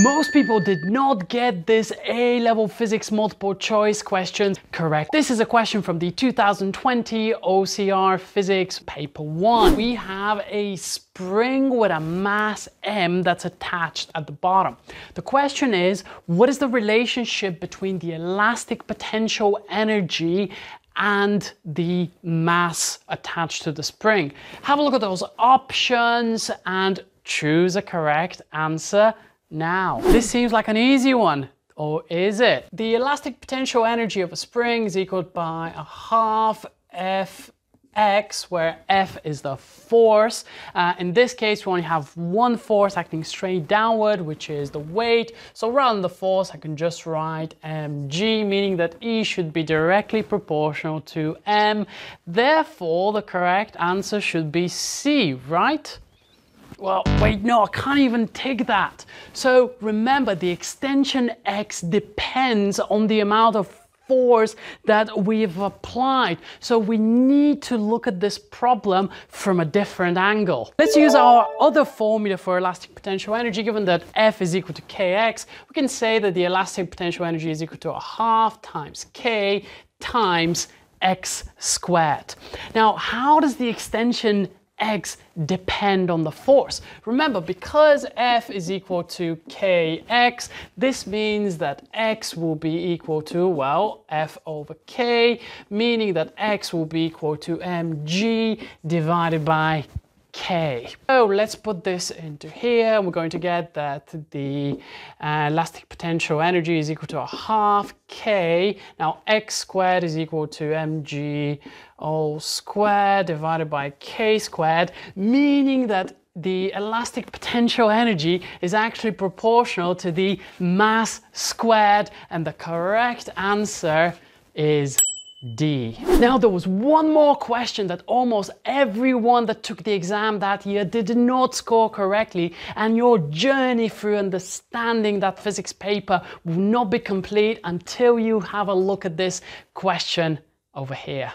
Most people did not get this A-level physics multiple choice question correct. This is a question from the 2020 OCR Physics Paper 1. We have a spring with a mass m that's attached at the bottom. The question is, what is the relationship between the elastic potential energy and the mass attached to the spring? Have a look at those options and choose a correct answer now. This seems like an easy one. Or is it? The elastic potential energy of a spring is equal by a half F x, where F is the force. Uh, in this case, we only have one force acting straight downward, which is the weight. So rather than the force, I can just write mg, meaning that E should be directly proportional to m. Therefore, the correct answer should be C, right? Well, wait, no, I can't even take that. So remember, the extension x depends on the amount of force that we've applied. So we need to look at this problem from a different angle. Let's use our other formula for elastic potential energy. Given that F is equal to kx, we can say that the elastic potential energy is equal to a half times k times x squared. Now, how does the extension x depend on the force. Remember, because F is equal to kx, this means that x will be equal to, well, F over k, meaning that x will be equal to mg divided by k. So let's put this into here. We're going to get that the uh, elastic potential energy is equal to a half k. Now x squared is equal to mg all squared divided by k squared, meaning that the elastic potential energy is actually proportional to the mass squared and the correct answer is D. Now there was one more question that almost everyone that took the exam that year did not score correctly and your journey through understanding that physics paper will not be complete until you have a look at this question over here.